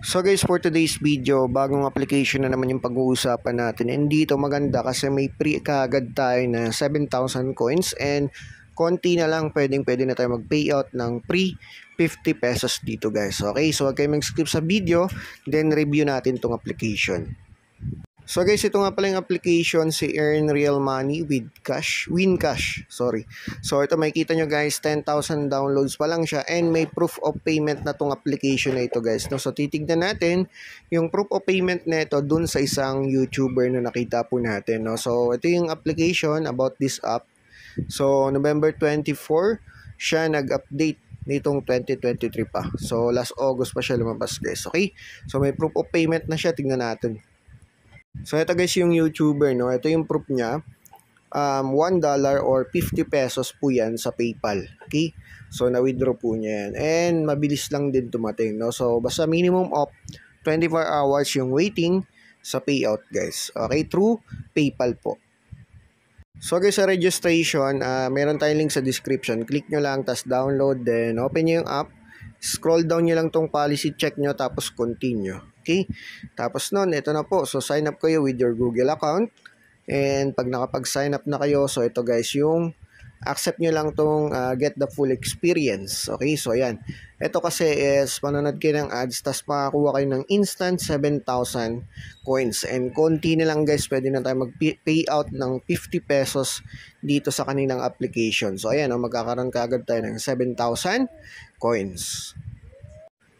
So guys, for today's video, bagong application na naman yung pag-uusapan natin. And dito maganda kasi may free kaagad tayo na 7,000 coins and konti na lang pwedeng pwede na tayo mag-payout ng free 50 pesos dito guys. Okay, so huwag kayo mag-skip sa video, then review natin tong application. So guys, ito nga pala yung application si Earn Real Money with Cash, Win Cash, sorry. So ito makikita nyo guys, 10,000 downloads pa lang siya and may proof of payment na tong application na ito guys. No? So titignan natin yung proof of payment na ito dun sa isang YouTuber na nakita po natin. No? So ito yung application about this app. So November 24, siya nag-update nitong 2023 pa. So last August pa siya lumabas guys. Okay? So may proof of payment na siya, tingnan natin. So ito guys yung YouTuber no. Ito yung proof niya. Um, $1 or 50 pesos po yan sa PayPal. Okay? So na-withdraw po niya yan. And mabilis lang din tumating no. So basta minimum of 24 hours yung waiting sa payout guys. Okay? Through PayPal po. So guys, sa registration, uh, meron tayong link sa description. Click nyo lang, tas download, then open nyo yung app. Scroll down nyo lang tong policy check nyo, tapos continue. Okay? Tapos nun, ito na po. So, sign up kayo with your Google account. And pag nakapag-sign up na kayo, so ito guys, yung accept nyo lang tong uh, get the full experience. Okay, so ayan. Ito kasi is manonood kayo ng ads tas makakuha kayo ng instant 7,000 coins. And konti na lang guys, pwede na tayo mag-payout ng 50 pesos dito sa kanilang application. So ayan, oh, magkakaroon kaagad tayo ng 7,000 coins.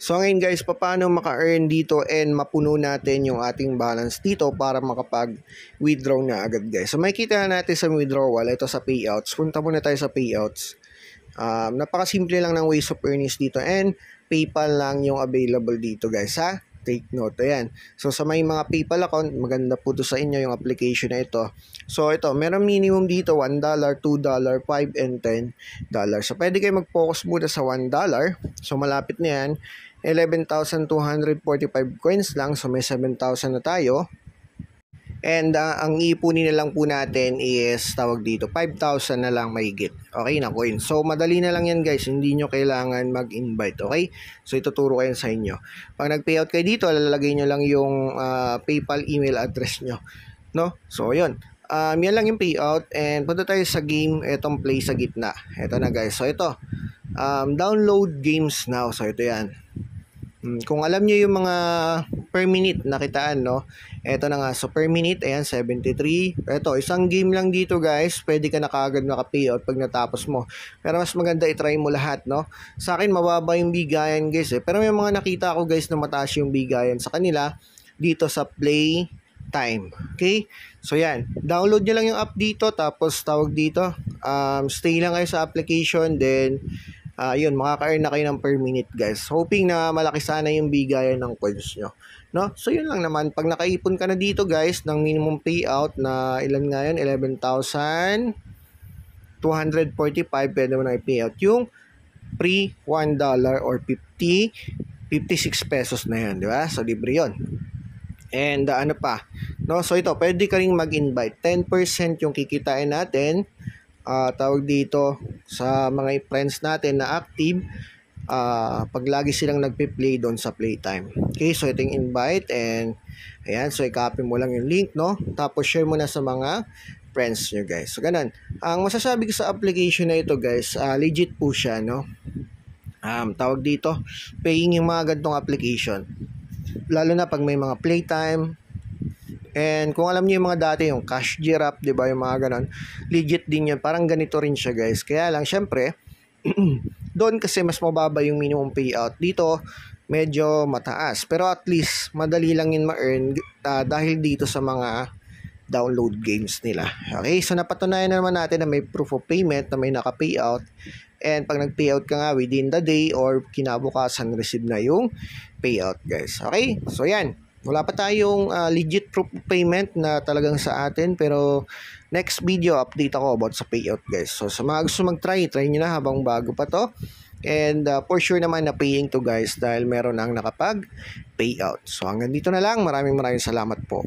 So ngayon guys, paano maka-earn dito and mapuno natin yung ating balance dito para makapag-withdraw na agad guys. So makikita natin sa withdrawal, ito sa payouts. Punta muna tayo sa payouts. Um, napakasimple lang ng ways of earnings dito and PayPal lang yung available dito guys ha. Take note, ayan. So sa may mga PayPal account, maganda po to sa inyo yung application na ito. So ito, meron minimum dito $1, $2, $5, and $10. So pwede kayo mag-focus muna sa $1. So malapit na yan 11,245 coins lang. So, may 7,000 na tayo. And uh, ang iipunin na lang po natin is tawag dito 5,000 na lang mahigit. Okay na coin. So madali na lang yan guys. Hindi nyo kailangan mag-invite. Okay? So ituturo ko yan sa inyo. Pag nag-payout kayo dito, lalagay nyo lang yung uh, PayPal email address nyo. No? So yun. Um, yan lang yung payout. And punta tayo sa game. Itong play sa gitna. Ito na guys. So ito. Um, download games now. So ito yan. Hmm, kung alam niyo yung mga per minute na kitaan, no? Ito na nga. So, per minute, ayan, 73. Ito, isang game lang dito, guys. Pwede ka na kagad naka-payout pag natapos mo. Pero mas maganda i-try mo lahat, no? Sa akin, mababa yung bigayan, guys, eh. Pero may mga nakita ko, guys, na mataas yung bigayan sa kanila dito sa play time. Okay? So, yan. Download nyo lang yung app dito. Tapos, tawag dito. Um, stay lang kayo sa application. Then, uh, yun, makaka-earn na kayo ng per minute guys. Hoping na malaki sana yung bigayan ng coins nyo. No? So yun lang naman, pag nakaipon ka na dito guys ng minimum payout na ilan nga yun, 11,245 pwede mo na i-payout yung pre $1 or 50 56 pesos na yan, di ba? So libre yon. And uh, ano pa? No, so ito, pwede ka ring mag-invite. 10% yung kikitain natin uh, tawag dito sa mga friends natin na active uh, pag lagi silang nagpe-play doon sa playtime. Okay, so ito yung invite and ayan, so i-copy mo lang yung link, no? Tapos share mo na sa mga friends nyo guys. So ganun. Ang masasabi ko sa application na ito guys, uh, legit po siya, no? Um, tawag dito, paying yung mga gantong application. Lalo na pag may mga playtime, And kung alam niyo yung mga dati, yung cash giraffe, di ba, yung mga ganon, legit din yan. Parang ganito rin siya, guys. Kaya lang, syempre, doon kasi mas mababa yung minimum payout. Dito, medyo mataas. Pero at least, madali lang yun ma-earn uh, dahil dito sa mga download games nila. Okay, so napatunayan na naman natin na may proof of payment na may naka-payout. And pag nag-payout ka nga within the day or kinabukasan receive na yung payout guys. Okay, so yan. Wala pa tayong uh, legit proof payment na talagang sa atin pero next video update ako about sa payout guys. So sa mga gusto mag-try, try nyo na habang bago pa to. And uh, for sure naman na paying to guys dahil meron ang nakapag payout. So hanggang dito na lang. Maraming maraming salamat po.